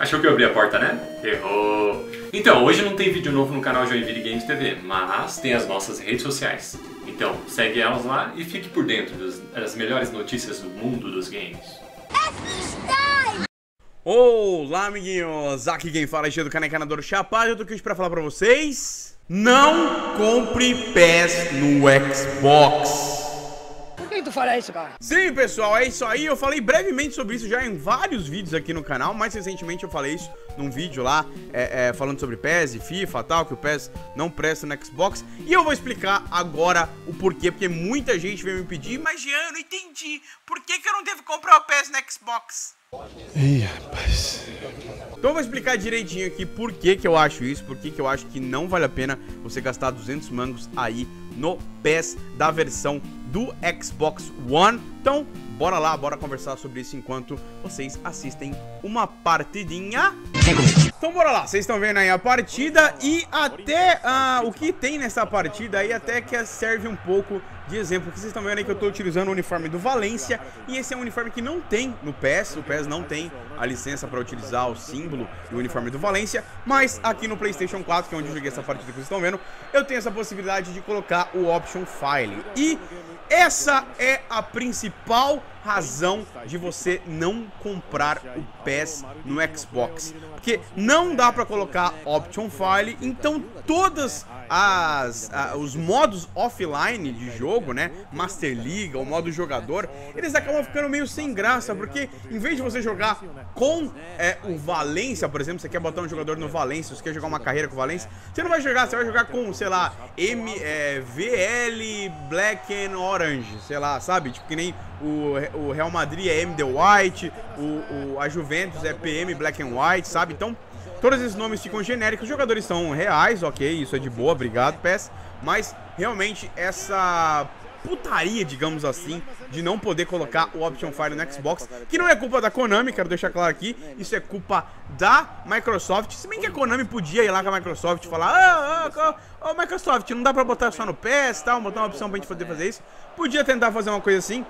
Achou que eu abri a porta, né? Errou! Então, hoje não tem vídeo novo no canal Joinville Games TV, mas tem as nossas redes sociais. Então, segue elas lá e fique por dentro das, melhores notícias do mundo dos games. Olá, amiguinhos! Aqui quem fala é do Canecanador Chapado eu tô aqui hoje pra falar pra vocês... Não compre PES no Xbox! Tu fala isso, cara? Sim, pessoal, é isso aí. Eu falei brevemente sobre isso já em vários vídeos aqui no canal. Mais recentemente eu falei isso num vídeo lá, é, é, falando sobre PES e FIFA tal, que o PES não presta no Xbox. E eu vou explicar agora o porquê, porque muita gente veio me pedir, mas Jean, eu não entendi. Por que, que eu não devo comprar o PES no Xbox? Ih, rapaz. Então eu vou explicar direitinho aqui por que, que eu acho isso, por que, que eu acho que não vale a pena você gastar 200 mangos aí no PES da versão do Xbox One. Então, bora lá, bora conversar sobre isso enquanto vocês assistem uma partidinha. Então bora lá, vocês estão vendo aí a partida e até uh, o que tem nessa partida aí até que serve um pouco de exemplo, que vocês estão vendo aí que eu estou utilizando o uniforme do Valência e esse é um uniforme que não tem no PES, o PES não tem a licença para utilizar o símbolo e o uniforme do Valência, mas aqui no Playstation 4, que é onde eu joguei essa partida que vocês estão vendo, eu tenho essa possibilidade de colocar o Option File e essa é a principal razão de você não comprar o PES no Xbox. Porque não dá para colocar Option File, então todas as, a, os modos offline de jogo, né? Master League, o modo jogador, eles acabam ficando meio sem graça, porque em vez de você jogar com é, o Valência, por exemplo, você quer botar um jogador no Valência, você quer jogar uma carreira com o Valência, você não vai jogar, você vai jogar com, sei lá, M, é, VL Black and Orange, sei lá, sabe? Tipo que nem o, o Real Madrid é M White, o, o, a Juventus é PM Black and White, sabe? Então Todos esses nomes ficam genéricos, os jogadores são reais, ok, isso é de boa, obrigado, PES. Mas, realmente, essa putaria, digamos assim, de não poder colocar o Option File no Xbox, que não é culpa da Konami, quero deixar claro aqui, isso é culpa da Microsoft, se bem que a Konami podia ir lá com a Microsoft e falar, ah, ah, ah, Microsoft, não dá pra botar só no PES, tal, botar uma opção pra gente poder fazer isso, podia tentar fazer uma coisa assim,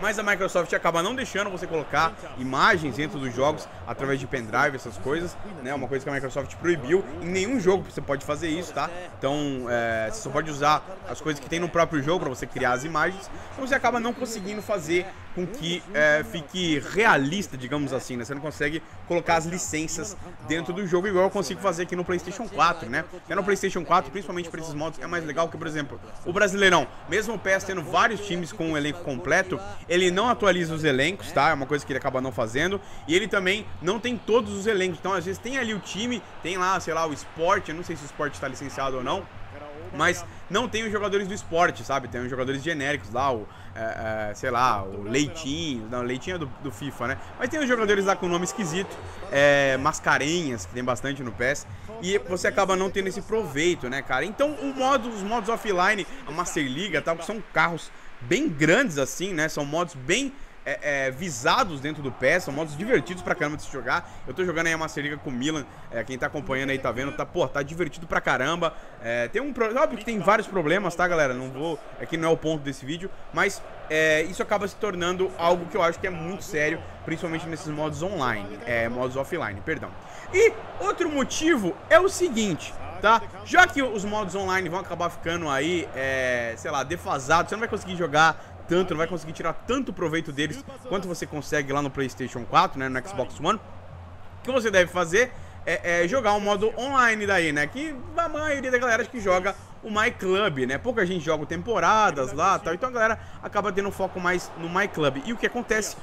mas a Microsoft acaba não deixando você colocar imagens dentro dos jogos através de pendrive, essas coisas, né? Uma coisa que a Microsoft proibiu. Em nenhum jogo você pode fazer isso, tá? Então, é, você só pode usar as coisas que tem no próprio jogo para você criar as imagens. Então você acaba não conseguindo fazer com que é, fique realista, digamos assim, né? Você não consegue colocar as licenças dentro do jogo igual eu consigo fazer aqui no PlayStation 4, né? É no PlayStation 4, principalmente para esses modos, é mais legal que, por exemplo, o Brasileirão, mesmo o PES tendo vários times com o um elenco completo, ele não atualiza os elencos, tá? É uma coisa que ele acaba não fazendo. E ele também não tem todos os elencos. Então, às vezes, tem ali o time, tem lá, sei lá, o esporte. Eu não sei se o esporte está licenciado ou não. Mas não tem os jogadores do esporte, sabe? Tem os jogadores genéricos lá, o, é, é, sei lá, o Leitinho. Não, Leitinho é do, do, FIFA, né? Mas tem os jogadores lá com nome esquisito, é, Mascarenhas, que tem bastante no PES. E você acaba não tendo esse proveito, né, cara? Então, o modo, os modos offline, a Master League tal, que são carros bem grandes assim, né? São modos bem é, é, visados dentro do PES, são modos divertidos pra caramba de se jogar. Eu tô jogando aí a Master League com o Milan, é, quem tá acompanhando aí tá vendo, tá, pô, tá divertido pra caramba. É, tem um óbvio que tem vários problemas, tá, galera? Não vou, aqui não é o ponto desse vídeo, mas é, isso acaba se tornando algo que eu acho que é muito sério, principalmente nesses modos online, é, modos offline, perdão. E outro motivo é o seguinte, tá? Já que os modos online vão acabar ficando aí, é, sei lá, defasados, você não vai conseguir jogar tanto, não vai conseguir tirar tanto proveito deles quanto você consegue lá no PlayStation 4, né, no Xbox One. O que você deve fazer é, é, jogar um modo online daí, né? Que a maioria da galera que joga o My Club, né? Pouca gente joga temporadas lá tal, então a galera acaba tendo foco mais no My Club. E o que acontece?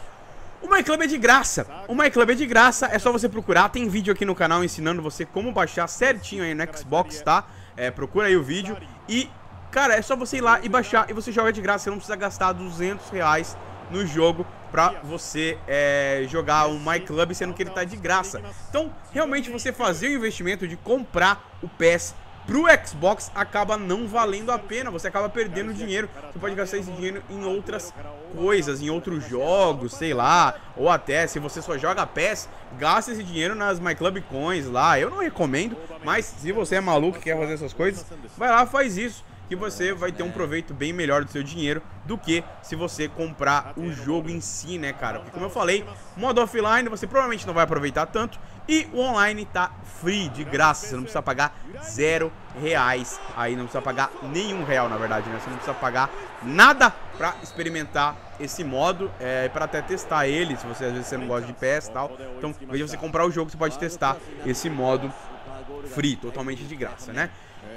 O My Club é de graça. O My Club é de graça, é só você procurar. Tem vídeo aqui no canal ensinando você como baixar certinho aí no Xbox, tá? É, procura aí o vídeo. E, cara, é só você ir lá e baixar e você joga de graça. Você não precisa gastar 200 reais no jogo pra você é, jogar o My Club, sendo que ele tá de graça. Então, realmente, você fazer o investimento de comprar o PES pro Xbox acaba não valendo a pena, você acaba perdendo dinheiro. Você pode gastar esse dinheiro em outras coisas, em outros jogos, sei lá, ou até se você só joga PES, gasta esse dinheiro nas My Club Coins lá. Eu não recomendo, mas se você é maluco e quer fazer essas coisas, vai lá, faz isso. que você vai ter um proveito bem melhor do seu dinheiro do que se você comprar o jogo em si, né, cara? Porque como eu falei, modo offline você provavelmente não vai aproveitar tanto e o online tá free, de graça, você não precisa pagar zero reais, aí não precisa pagar nenhum real, na verdade, né? Você não precisa pagar nada pra experimentar esse modo, é, para até testar ele, se você às vezes você não gosta de PS e tal. Então, em vez de você comprar o jogo, você pode testar esse modo free, totalmente de graça, né?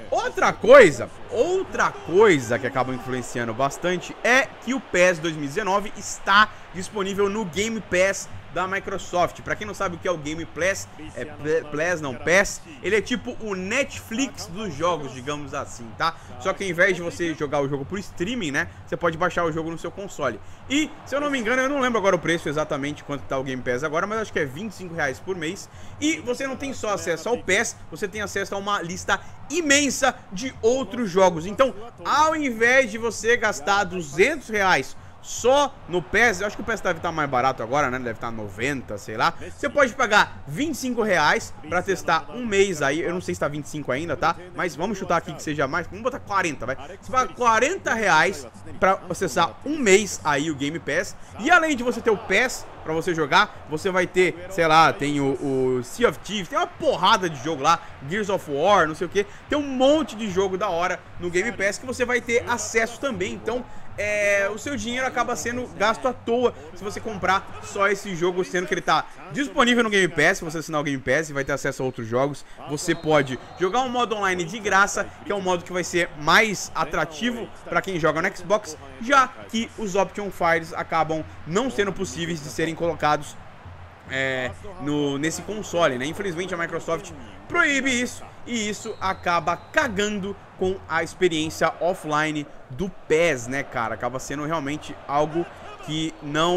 Outra coisa, outra coisa que acaba influenciando bastante é que o PES 2019 está disponível no Game Pass da Microsoft. Para quem não sabe o que é o Game Pass, é Pass não, PES, ele é tipo o Netflix dos jogos, digamos assim, tá? Só que ao invés de você jogar o jogo por streaming, né, você pode baixar o jogo no seu console. E, se eu não me engano, eu não lembro agora o preço exatamente quanto tá o Game Pass agora, mas acho que é 25 reais por mês. E você não tem só acesso ao PES, você tem acesso a uma lista imensa de outros jogos. Então, ao invés de você gastar 200 reais só no PES, eu acho que o PES deve estar mais barato agora, né? Deve estar 90, sei lá. Você pode pagar 25 reais pra testar um mês aí. Eu não sei se tá 25 ainda, tá? Mas vamos chutar aqui que seja mais. Vamos botar 40, vai. Você paga 40 reais pra acessar um mês aí o Game Pass. E além de você ter o PES pra você jogar, você vai ter, sei lá, tem o, o Sea of Thieves, tem uma porrada de jogo lá, Gears of War, não sei o que. Tem um monte de jogo da hora no Game Pass que você vai ter acesso também. Então, é, o seu dinheiro acaba sendo gasto à toa se você comprar só esse jogo, sendo que ele está disponível no Game Pass. Se você assinar o Game Pass e vai ter acesso a outros jogos, você pode jogar um modo online de graça, que é um modo que vai ser mais atrativo para quem joga no Xbox, já que os Option Files acabam não sendo possíveis de serem colocados é, no, nesse console, né? Infelizmente a Microsoft proíbe isso e isso acaba cagando com a experiência offline do PES, né, cara? Acaba sendo realmente algo que não...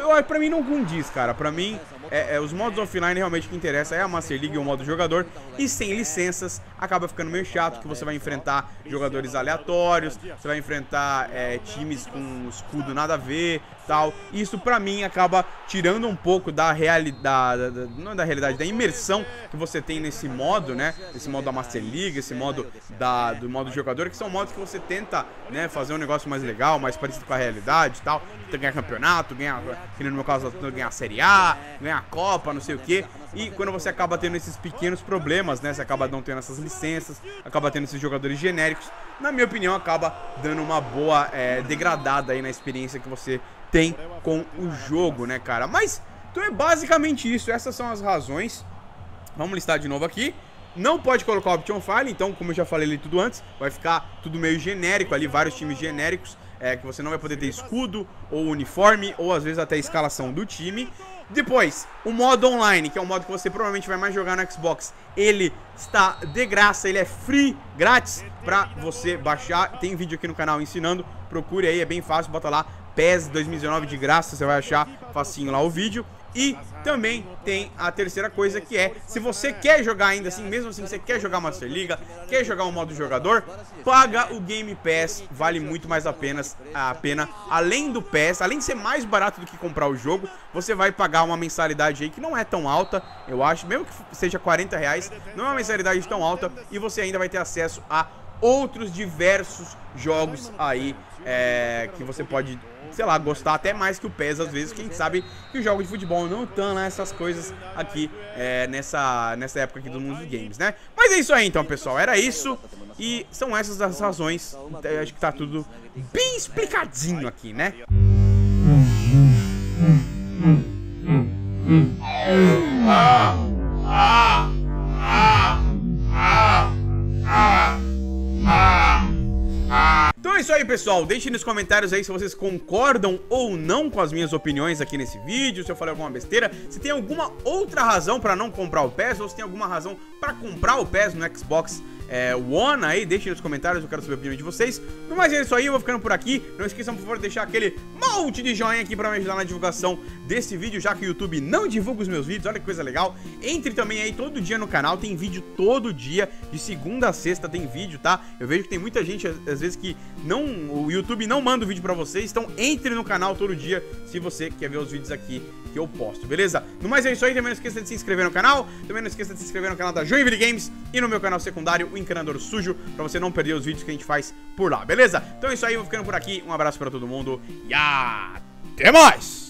Eu, pra mim não condiz, cara. Pra mim, é, é, os modos offline realmente que interessa é a Master League o modo jogador. E sem licenças, acaba ficando meio chato, que você vai enfrentar jogadores aleatórios, você vai enfrentar é, times com escudo nada a ver, tal. Isso pra mim acaba tirando um pouco da realidade, da, não da realidade, da imersão que você tem nesse modo, né? Esse modo da Master League, esse modo da, do modo jogador, que são modos que você tenta, né, fazer um negócio mais legal, mais parecido com a realidade tal. Tenta ganhar campeonato, ganhar, que no meu caso, ganhar Série A, ganhar Copa, não sei o que. E quando você acaba tendo esses pequenos problemas, né? Você acaba não tendo essas licenças, acaba tendo esses jogadores genéricos. Na minha opinião, acaba dando uma boa é, degradada aí na experiência que você tem com o jogo, né, cara? Mas, então é basicamente isso. Essas são as razões. Vamos listar de novo aqui. Não pode colocar Option File, então, como eu já falei ali tudo antes, vai ficar tudo meio genérico ali, vários times genéricos, é, que você não vai poder ter escudo, ou uniforme, ou às vezes até escalação do time. Depois, o modo online, que é um modo que você provavelmente vai mais jogar no Xbox, ele está de graça, ele é free, grátis, pra você baixar. Tem vídeo aqui no canal ensinando, procure aí, é bem fácil, bota lá, PES 2019 de graça, você vai achar facinho lá o vídeo. E também tem a terceira coisa que é, se você quer jogar ainda assim, mesmo assim você quer jogar Master Liga, quer jogar o modo jogador, paga o Game Pass, vale muito mais a pena, a pena. Além do PES, além de ser mais barato do que comprar o jogo, você vai pagar uma mensalidade aí que não é tão alta, eu acho, mesmo que seja 40 reais, não é uma mensalidade tão alta e você ainda vai ter acesso a outros diversos jogos aí é, que você pode, sei lá, gostar até mais que o PES às vezes. Quem sabe que os jogos de futebol não estão lá essas coisas aqui é, nessa, nessa época aqui do mundo dos games, né? Mas é isso aí então, pessoal. Era isso. E são essas as razões. Eu acho que tá tudo bem explicadinho aqui, né? Ah! Ah! Aí, pessoal. Deixem nos comentários aí se vocês concordam ou não com as minhas opiniões aqui nesse vídeo, se eu falei alguma besteira, se tem alguma outra razão para não comprar o PES ou se tem alguma razão para comprar o PES no Xbox é, One aí, deixem nos comentários, eu quero saber a opinião de vocês. No mais é isso aí, eu vou ficando por aqui. Não esqueçam, por favor, de deixar aquele monte de joinha aqui pra me ajudar na divulgação desse vídeo, já que o YouTube não divulga os meus vídeos, olha que coisa legal. Entre também aí todo dia no canal, tem vídeo todo dia, de segunda a sexta tem vídeo, tá? Eu vejo que tem muita gente, às vezes, que não o YouTube não manda o vídeo pra vocês, então entre no canal todo dia se você quer ver os vídeos aqui que eu posto, beleza? No mais é isso aí, também não esqueça de se inscrever no canal, também não esqueça de se inscrever no canal da Joinville Games e no meu canal secundário, encanador sujo, pra você não perder os vídeos que a gente faz por lá, beleza? Então é isso aí, vou ficando por aqui. Um abraço pra todo mundo e até mais!